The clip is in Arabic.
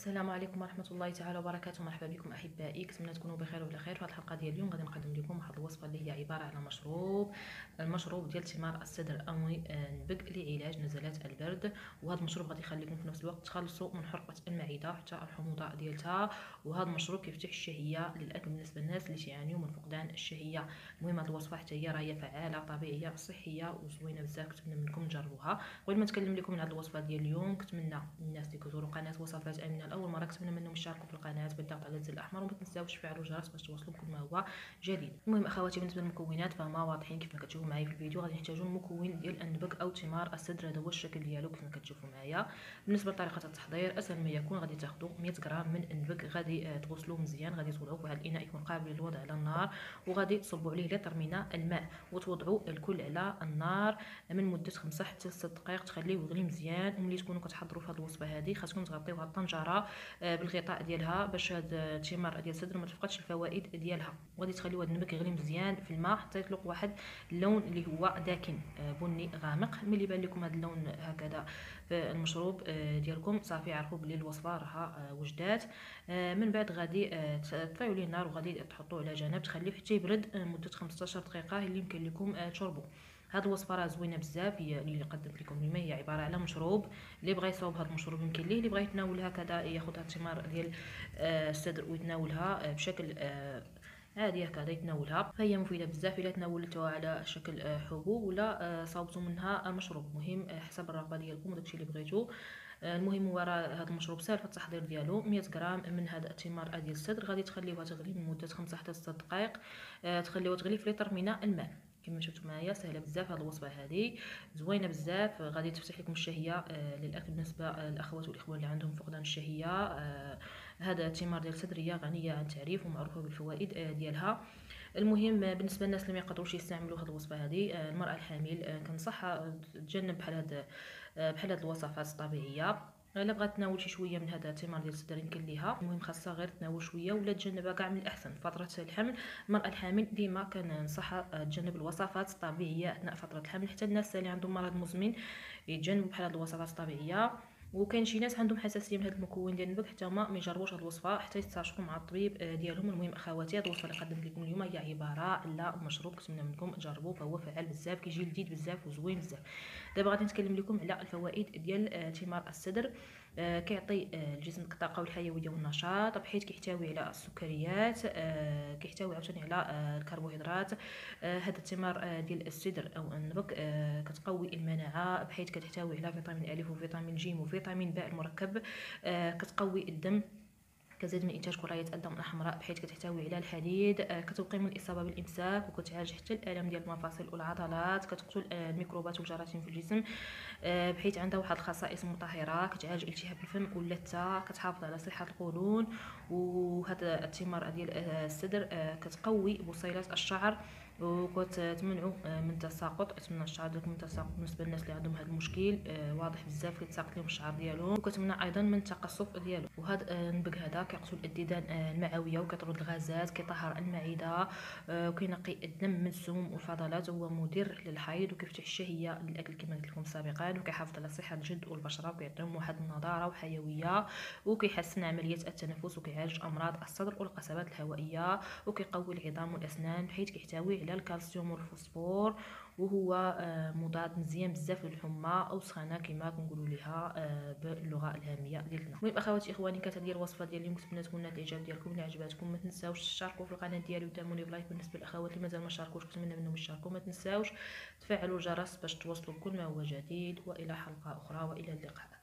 السلام عليكم ورحمة الله تعالى وبركاته. مرحبا بكم أحبائي. كنتمنى تكونوا بخير وعلى خير. في هذه الحلقة ديال اليوم غادي نقدم لكم واحد الوصفة اللي هي عبارة على مشروب. المشروب ديال ثمار السدر أو النبق لعلاج نزلات البرد. وهذا المشروب غادي يخليكم في نفس الوقت تخلصوا من حرقة المعدة حتى الحموضه ديالتها. وهذا المشروب كيفتح الشهية للأكل بالنسبة للناس اللي تيعانيو من فقدان الشهية. المهم هذه الوصفة حتى هي راهي فعالة طبيعية صحية وزوينة بزاف كنتمنى منكم تجربوها. قبل ما نتكلم لكم على الوصفة ديال اليوم كنتمنى الناس اللي كيزوروا قناة وصفات آمنة لاول مرة كنتمنى منهم يشاركوا في القناة بالضغط على الزر الأحمر وما تنساوش تفعلوا الجرس باش توصلوا بكل ما هو جديد. المهم أخواتي بالنسبة للمكونات فهما واضحين كيف ما كتشوفوا معايا في الفيديو غادي نحتاجوا المكون ديال النبق أو ثمار السدر هذا هو الشكل ديالو كيف ما كتشوفوا معايا. بالنسبة لطريقة التحضير أسهل ما يكون غادي تاخذوا 100 غرام من النبق غادي آه، تغسلوه مزيان غادي توضعوه في واحد الإناء يكون قابل للوضع على النار وغادي تصبوا عليه لتر من الماء وتوضعوا الكل على النار من مدة 5 حتى 6 دقائق تخليه يغلي مزيان. وملي تكونوا كتحضروا في هذه الوصفة هذه خاصكم تغطيوها الطنجره آه، بالغطاء ديالها باش هاد الثمار ديال السدر ما تفقدش الفوائد ديالها. وغادي تخليو هاد النبك يغلي مزيان في الماء حتى يطلق واحد اللون اللي هو داكن آه، بني غامق. ملي يبان لكم هاد اللون هكذا في المشروب آه، ديالكم. صافي عرفوا بلي الوصفة راها وجدات. من بعد غادي تطفيو ليه النار وغادي تحطوه على جنب تخليه حتى يبرد مدة 15 دقيقة اللي يمكن لكم تشربوا هاد الوصفة راه زوينة بزاف هي اللي قدمت لكم اليوم هي عبارة على مشروب. اللي بغى يصاوب هاد المشروب يمكن ليه اللي بغى يتناول هكذا ياخذ هاد الثمار ديال آه، الصدر ويتناولها آه، بشكل آه، عادي هكذا يتناولها فهي مفيدة بزاف إلا تناولتوها على شكل حبوب ولا صاوبتوا منها مشروب مهم حسب الرغبة ديالكم وداكشي اللي بغيتو. المهم هو راه هذا المشروب سهل في التحضير ديالو 100 غرام من هذا الثمار ديال الصدر. غادي تخليوها تغلي لمدة 5 حتى 6 دقائق. تخليوها تغلي في لتر من الماء. كما شفتوا معايا سهلة بزاف هذه الوصفة هذه زوينة بزاف. غادي تفتح لكم الشهية آه للأكل بالنسبة للأخوات والإخوان اللي عندهم فقدان الشهية. آه هذا الثمار ديال الصدريه غنية عن التعريف ومعروفه بالفوائد آه ديالها. المهم بالنسبة للناس اللي ما يقدروش يستعملوا هذه الوصفة هذه آه المرأة الحامل آه كنصحها تجنب بحال هاد آه بحال هاد الوصفات الطبيعية. الا بغات تناول شي شوية من هذا التمر ديال الصدر ليها. المهم خاصها غير تناول شوية ولا تجنبها كاع من الأحسن. فترة الحمل المرأة الحامل ديما كننصحها تجنب الوصفات الطبيعية أثناء فترة الحمل حتى الناس اللي عندهم مرض مزمن يتجنبوا بحال هاد الوصفات الطبيعية. وكاين شي ناس عندهم حساسيه من هذا المكون ديال النبك حتى هما ما يجربوش هذه الوصفة حتى يستشيروا مع الطبيب آه، ديالهم المهم أخواتي. هذه الوصفة اللي قدمت لكم اليوم هي عبارة على مشروب كنتمنى منكم تجربوه فهو فعال بزاف كيجي لذيذ بزاف وزوين بزاف. دابا غادي نتكلم لكم على الفوائد ديال آه، ثمار السدر آه، كيعطي الجسم الطاقه والحيويه والنشاط بحيث كيحتوي على السكريات كيحتوي عاوتاني على الكربوهيدرات. هذا الثمار ديال السدر أو النبك كتقوي المناعة بحيث كتحتوي على فيتامين الف وفيتامين ج وفيتامين فيتامين باء المركب. آه، كتقوي الدم. كزيد من إنتاج كريات الدم الأحمراء بحيث كتحتوي على الحديد آه، كتوقي من الإصابة بالإمساك وكتعالج حتى الألم ديال المفاصل والعضلات كتقتل آه، الميكروبات والجراثيم في الجسم بحيث عندها واحد الخصائص مطهرة كتعالج التهاب الفم واللثة كتحافظ على صحة القولون وهذا الثمار ديال الصدر كتقوي بصيلات الشعر وكتمنعوا آه، من تساقط أتمنى الشعر ديالكم من تساقط بالنسبة للناس اللي عندهم هذا المشكل آه، واضح بزاف كيتساقط لهم الشعر ديالهم. وكتمنع أيضا من التقصف ديالو وهذا آه، النبق هذا كيقتل الديدان المعوية وكيطرد الغازات كيطهر المعدة وكينقي الدم من السموم والفضلات وهو مدير للحيض وكيفتح الشهية للأكل كما قلت لكم سابقا وكيحافظ على صحة الجلد والبشرة وكيعطيهم واحد النضاره وحيوية وكيحسن عملية التنفس وكيعالج أمراض الصدر والقصبات الهوائية وكيقوي العظام والأسنان حيث كيحتوي على الكالسيوم والفوسفور وهو آه، مضاد مزيان بزاف للحمى أو سخانه كما كنقولوا ليها آه، باللغة العامية ديالنا. المهم أخواتي إخواني كانت هذه الوصفة ديال اليوم كنتمنى تكون نالت الإعجاب ديالكم اللي عجباتكم ما تنساوش تشاركوا في القناة ديالي ودعموني ب like بالنسبة للاخوات اللي مازال ما شاركوش كنتمنى منهم يشاركوا. ما تنساوش تفعلوا الجرس باش توصلوا بكل ما هو جديد. وإلى حلقة أخرى وإلى اللقاء.